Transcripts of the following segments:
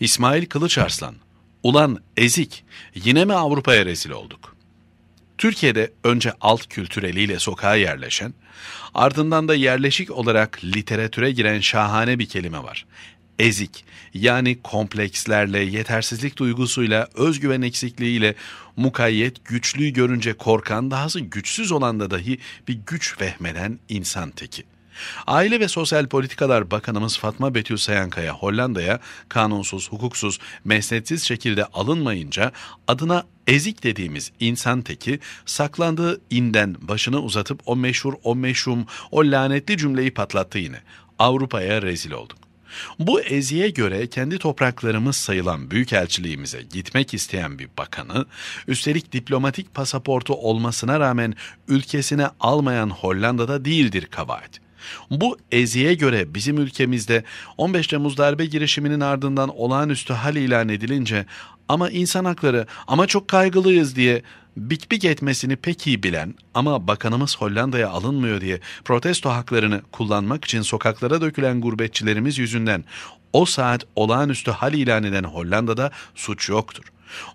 İsmail Kılıçarslan, ulan ezik, yine mi Avrupa'ya rezil olduk? Türkiye'de önce alt kültüreliyle sokağa yerleşen, ardından da yerleşik olarak literatüre giren şahane bir kelime var. Ezik, yani komplekslerle, yetersizlik duygusuyla, özgüven eksikliğiyle, mukayyet, güçlüyü görünce korkan, dahası güçsüz olan da dahi bir güç vehmeden insan teki.'' Aile ve Sosyal Politikalar Bakanımız Fatma Betül Sayankaya Hollanda'ya kanunsuz, hukuksuz, mesnetsiz şekilde alınmayınca adına ezik dediğimiz insan teki saklandığı inden başını uzatıp o meşhur, o meşhum, o lanetli cümleyi patlattı yine. Avrupa'ya rezil olduk. Bu eziye göre kendi topraklarımız sayılan büyükelçiliğimize gitmek isteyen bir bakanı, üstelik diplomatik pasaportu olmasına rağmen ülkesine almayan Hollanda'da değildir kabahat. Bu eziye göre bizim ülkemizde 15 Temmuz darbe girişiminin ardından olağanüstü hal ilan edilince ama insan hakları ama çok kaygılıyız diye bik bik etmesini pek iyi bilen ama bakanımız Hollanda'ya alınmıyor diye protesto haklarını kullanmak için sokaklara dökülen gurbetçilerimiz yüzünden o saat olağanüstü hal ilan eden Hollanda'da suç yoktur.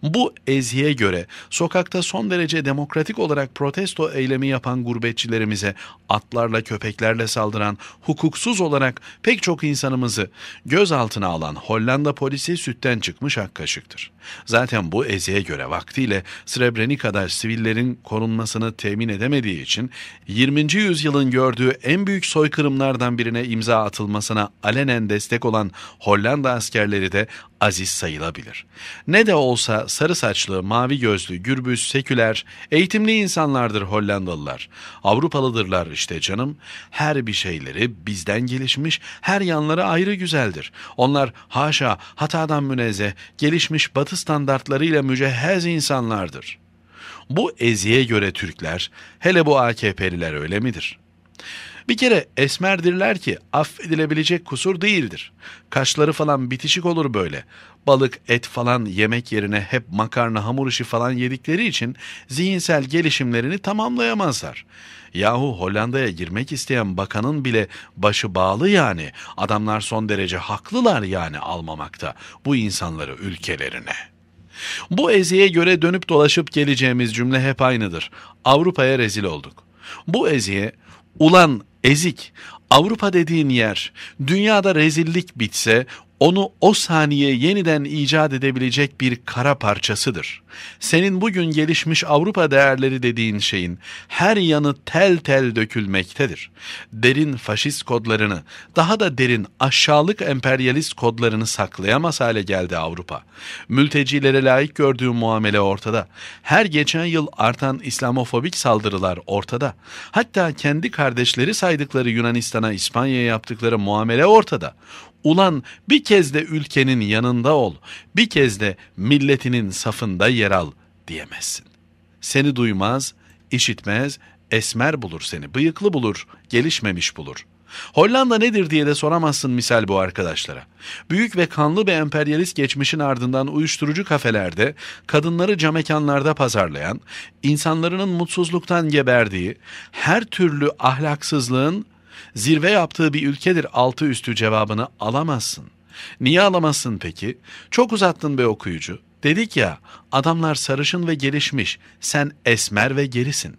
Bu eziye göre sokakta son derece demokratik olarak protesto eylemi yapan gurbetçilerimize atlarla köpeklerle saldıran hukuksuz olarak pek çok insanımızı gözaltına alan Hollanda polisi sütten çıkmış ak kaşıktır. Zaten bu eziye göre vaktiyle Srebrenica'da sivillerin korunmasını temin edemediği için 20. yüzyılın gördüğü en büyük soykırımlardan birine imza atılmasına alenen destek olan Hollanda askerleri de aziz sayılabilir. Ne de olsa sarı saçlı, mavi gözlü, gürbüz, seküler, eğitimli insanlardır Hollandalılar. Avrupalıdırlar işte canım. Her bir şeyleri bizden gelişmiş, her yanları ayrı güzeldir. Onlar haşa hatadan münezzeh, gelişmiş batı standartlarıyla mücehhez insanlardır. Bu eziye göre Türkler, hele bu AKP'liler öyle midir?'' Bir kere esmerdirler ki affedilebilecek kusur değildir. Kaşları falan bitişik olur böyle. Balık, et falan yemek yerine hep makarna, hamur işi falan yedikleri için zihinsel gelişimlerini tamamlayamazlar. Yahu Hollanda'ya girmek isteyen bakanın bile başı bağlı yani. Adamlar son derece haklılar yani almamakta bu insanları ülkelerine. Bu eziye göre dönüp dolaşıp geleceğimiz cümle hep aynıdır. Avrupa'ya rezil olduk. Bu eziye ulan ezik, Avrupa dediğin yer, dünyada rezillik bitse onu o saniye yeniden icat edebilecek bir kara parçasıdır. Senin bugün gelişmiş Avrupa değerleri dediğin şeyin her yanı tel tel dökülmektedir. Derin faşist kodlarını, daha da derin aşağılık emperyalist kodlarını saklayamaz hale geldi Avrupa. Mültecilere layık gördüğü muamele ortada. Her geçen yıl artan İslamofobik saldırılar ortada. Hatta kendi kardeşleri saydıkları Yunanistan'a, İspanya'ya yaptıkları muamele ortada. Ulan bir kez de ülkenin yanında ol, bir kez de milletinin safında yer al diyemezsin. Seni duymaz, işitmez, esmer bulur seni, bıyıklı bulur, gelişmemiş bulur. Hollanda nedir diye de soramazsın misal bu arkadaşlara. Büyük ve kanlı bir emperyalist geçmişin ardından uyuşturucu kafelerde, kadınları camekanlarda pazarlayan, insanların mutsuzluktan geberdiği, her türlü ahlaksızlığın zirve yaptığı bir ülkedir altı üstü cevabını alamazsın. Niye alamazsın peki? Çok uzattın be okuyucu. Dedik ya adamlar sarışın ve gelişmiş, sen esmer ve gerisin.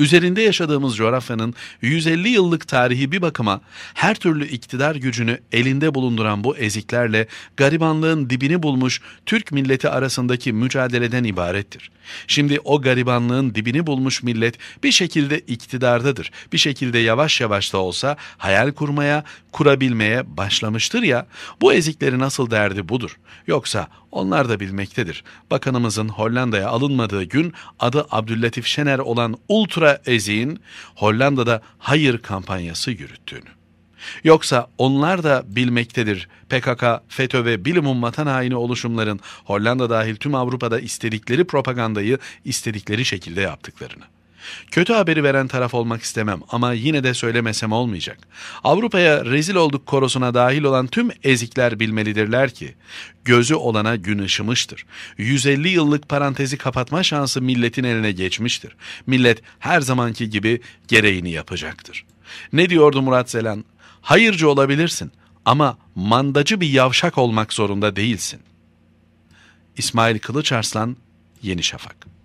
Üzerinde yaşadığımız coğrafyanın 150 yıllık tarihi bir bakıma her türlü iktidar gücünü elinde bulunduran bu eziklerle garibanlığın dibini bulmuş Türk milleti arasındaki mücadeleden ibarettir. Şimdi o garibanlığın dibini bulmuş millet bir şekilde iktidardadır. Bir şekilde yavaş yavaş da olsa hayal kurmaya, kurabilmeye başlamıştır ya, bu eziklerin asıl derdi budur. Yoksa onlar da bilmektedir. Bakanımızın Hollanda'ya alınmadığı gün adı Abdüllatif Şener olan ultra eziğin Hollanda'da hayır kampanyası yürüttüğünü. Yoksa onlar da bilmektedir PKK, FETÖ ve bilimum vatan haini oluşumların Hollanda dahil tüm Avrupa'da istedikleri propagandayı istedikleri şekilde yaptıklarını. Kötü haberi veren taraf olmak istemem ama yine de söylemesem olmayacak. Avrupa'ya rezil olduk korosuna dahil olan tüm ezikler bilmelidirler ki, gözü olana gün ışımıştır. 150 yıllık parantezi kapatma şansı milletin eline geçmiştir. Millet her zamanki gibi gereğini yapacaktır. Ne diyordu Murat Zelan? Hayırcı olabilirsin Ama mandacı bir yavşak olmak zorunda değilsin. İsmail Kılıçarslan, Yeni Şafak